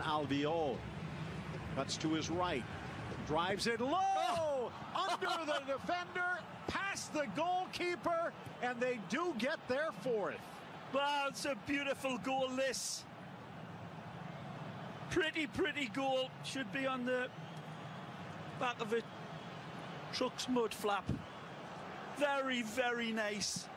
Albiol cuts to his right, drives it low under the defender, past the goalkeeper, and they do get their fourth. Wow, it's a beautiful goal, this. Pretty, pretty goal. Should be on the back of a truck's mud flap. Very, very nice.